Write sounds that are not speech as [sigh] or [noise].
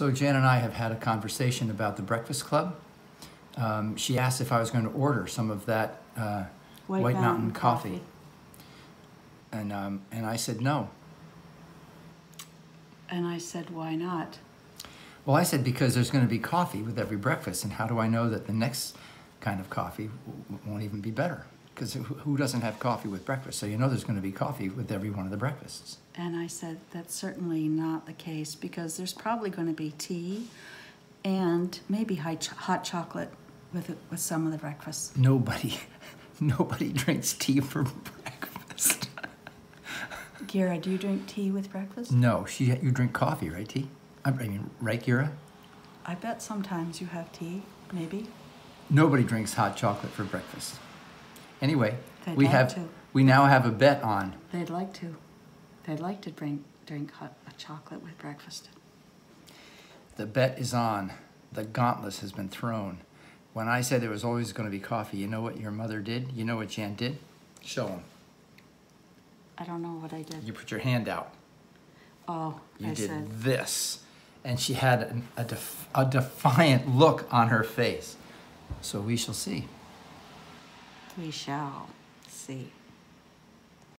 So Jan and I have had a conversation about the Breakfast Club. Um, she asked if I was going to order some of that uh, White, Mountain, coffee. And, um, and I said no. And I said, why not? Well, I said because there's going to be coffee with every breakfast, and how do I know that the next kind of coffee w- won't even be better? Because who doesn't have coffee with breakfast? So you know there's going to be coffee with every one of the breakfasts. And I said, that's certainly not the case because there's probably going to be tea and maybe hot chocolate with it, with some of the breakfasts. Nobody, [laughs] nobody drinks tea for breakfast. [laughs] Gira, do you drink tea with breakfast? No, she you drink coffee, right? Tea. I mean, right, Kira? I bet sometimes you have tea, maybe. Nobody drinks hot chocolate for breakfast. Anyway, They'd we like have to. we now have a bet on. They'd like to. They'd like to drink drink hot a chocolate with breakfast. The bet is on. The gauntlet has been thrown. When I said there was always going to be coffee, you know what your mother did? You know what Jan did? Show him. I don't know what I did. You put your hand out. Oh, You I did said, this. And she had an, a, def, a defiant look on her face. So we shall see. We shall see.